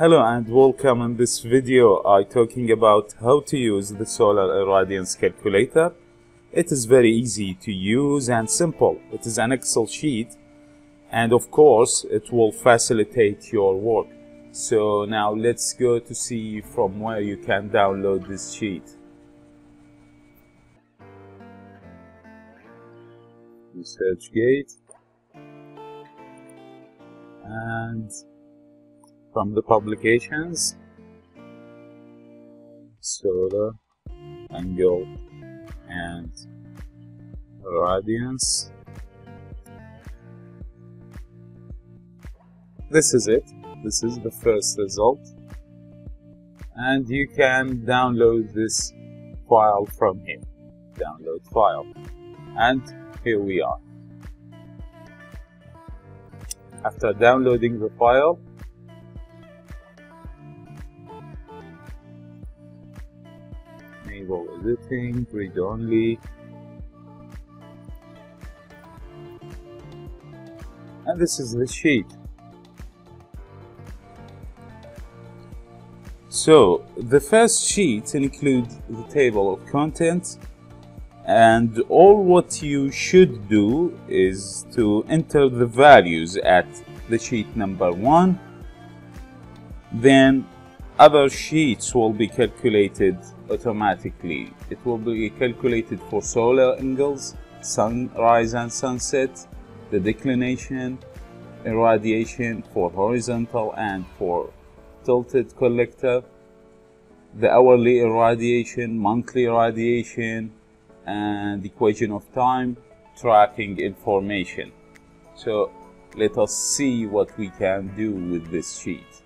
Hello and welcome in this video I talking about how to use the solar irradiance calculator. It is very easy to use and simple. It is an Excel sheet and of course it will facilitate your work. So now let's go to see from where you can download this sheet. ResearchGate and from the publications. Solar angle and radiance. This is it. This is the first result. And you can download this file from here. Download file. And here we are. After downloading the file enable editing read only. And this is the sheet. So the first sheet includes the table of contents and all what you should do is to enter the values at the sheet number one. Then other sheets will be calculated automatically. It will be calculated for solar angles sunrise and sunset the declination irradiation for horizontal and for tilted collector the hourly irradiation monthly irradiation and equation of time tracking information. So let us see what we can do with this sheet